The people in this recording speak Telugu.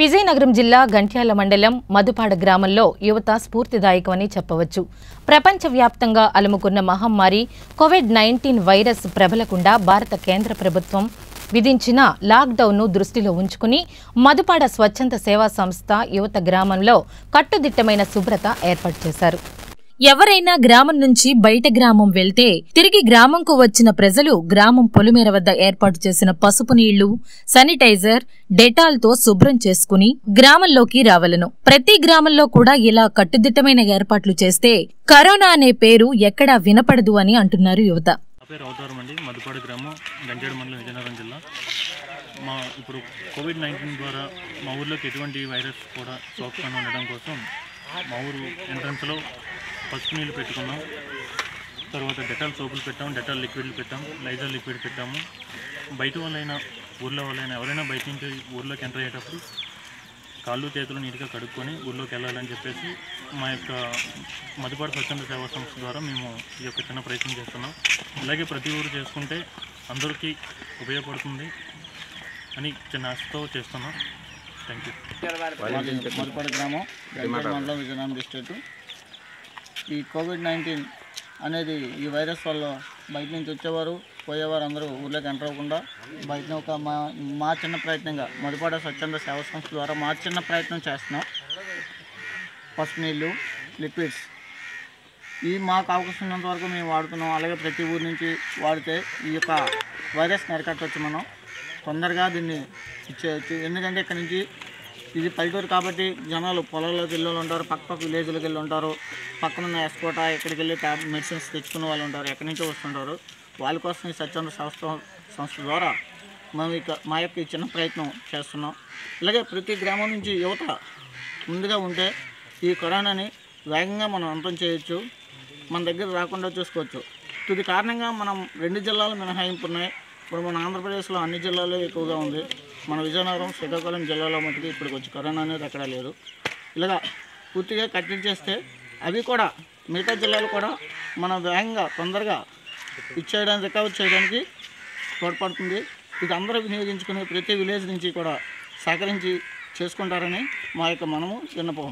విజయనగరం జిల్లా గంట్యాల మండలం మధుపాడ గ్రామంలో యువత స్ఫూర్తిదాయకమని చెప్పవచ్చు. ప్రపంచవ్యాప్తంగా అలుముకున్న మహమ్మారి కోవిడ్ నైన్టీన్ వైరస్ ప్రబలకుండా భారత కేంద్ర ప్రభుత్వం విధించిన లాక్డౌన్ను దృష్టిలో ఉంచుకుని మధుపాడ స్వచ్ఛంద సేవా సంస్థ యువత గ్రామంలో కట్టుదిట్టమైన శుభ్రత ఏర్పాటు చేశారు. ఎవరైనా గ్రామం నుంచి బయట గ్రామం వెళ్తే తిరిగి గ్రామంకు వచ్చిన ప్రజలు గ్రామం పొలిమేర వద్ద ఏర్పాటు చేసిన పసుపు నీళ్ళు శానిటైజర్ డెటాల్తో శుభ్రం చేసుకుని గ్రామంలోకి రావలను. ప్రతి గ్రామంలో కూడా ఇలా కట్టుదిట్టమైన ఏర్పాట్లు చేస్తే కరోనా అనే పేరు ఎక్కడా వినపడదు అని అంటున్నారు యువత. మా ఇప్పుడు కోవిడ్ నైన్టీన్ ద్వారా మా ఊర్లోకి ఎటువంటి వైరస్ కూడా సోకకుండా ఉండడం కోసం మా ఊరు ఎంట్రన్స్లో పసుపు నీళ్ళు పెట్టుకున్నాం. తర్వాత డెటాల్ సోపులు పెట్టాం డెటాల్ లిక్విడ్లు పెట్టాం లైజర్ లిక్విడ్ పెట్టాము. బయట వాళ్ళైనా ఊర్లో వాళ్ళైనా ఎవరైనా బయట నుంచి ఊర్లోకి ఎంటర్ అయ్యేటప్పుడు కాళ్ళు చేతులు నీట్గా కడుక్కొని ఊళ్ళోకి వెళ్ళాలని చెప్పేసి మా యొక్క మధుపాడు స్వచ్ఛంద సేవా సంస్థ ద్వారా మేము ఈ యొక్క చిన్న ప్రయత్నం చేస్తున్నాం. ఇలాగే ప్రతి ఊరు చేసుకుంటే అందరికీ ఉపయోగపడుతుంది అని చిన్న ఆశతో చేస్తున్నాం. థ్యాంక్ యూ మాది మధుపాడు గ్రామం మండలం విజయనగరం డిస్ట్రిక్ట్. ఈ కోవిడ్ నైన్టీన్ అనేది ఈ వైరస్ వల్ల బయట నుంచి వచ్చేవారు పోయేవారు అందరూ ఊర్లోకి ఎంటర్ అవ్వకుండా బయట ఒక మా మా చిన్న ప్రయత్నంగా మధుపాడ స్వచ్ఛంద సేవా సంస్థ ద్వారా మా చిన్న ప్రయత్నం చేస్తున్నాం. పసుపు నీళ్ళు లిక్విడ్స్. ఈ మాకు అవకాశం ఉన్నంత వరకు మేము వాడుతున్నాం. అలాగే ప్రతి ఊరి నుంచి వాడితే ఈ యొక్క వైరస్ నరకట్టవచ్చు మనం తొందరగా దీన్ని ఇచ్చేయచ్చు ఎందుకంటే ఇక్కడ నుంచి ఇది పల్లెటూరు కాబట్టి జనాలు పొలాల్లోకి వెళ్ళి ఉంటారు పక్క పక్క విలేజ్లోకి వెళ్ళి ఉంటారు పక్కనున్న ఎస్కోట ఎక్కడికి వెళ్ళి ట్యాబ్ మెడిసిన్స్ తెచ్చుకునే వాళ్ళు ఉంటారు ఎక్కడి నుంచో వస్తుంటారు. వాళ్ళ కోసం ఈ స్వచ్ఛంద సంస్థ సంస్థ ద్వారా మనం ఇక మా యొక్క ఈ చిన్న ప్రయత్నం చేస్తున్నాం. ఇలాగే ప్రతి గ్రామం నుంచి యువత ముందుగా ఉంటే ఈ కరోనాని వేగంగా మనం అంతం చేయొచ్చు మన దగ్గర రాకుండా చూసుకోవచ్చు. ఇది కారణంగా మనం రెండు జిల్లాలు మినహాయింపు ఉన్నాయి ఇప్పుడు మన ఆంధ్రప్రదేశ్లో అన్ని జిల్లాల్లో ఎక్కువగా ఉంది. మన విజయనగరం శ్రీకాకుళం జిల్లాలో మటుకు ఇప్పటికి వచ్చి కరోనా అనేది ఎక్కడ లేదు. ఇలాగా పూర్తిగా కట్టడి చేస్తే అవి కూడా మిగతా జిల్లాలు కూడా మన వేగంగా తొందరగా ఇచ్చేయడానికి రికవర్ చేయడానికి తోడ్పడుతుంది. ఇది అందరూ వినియోగించుకుని ప్రతి విలేజ్ నుంచి కూడా సహకరించి చేసుకుంటారని మా యొక్క మనము విన్నపం.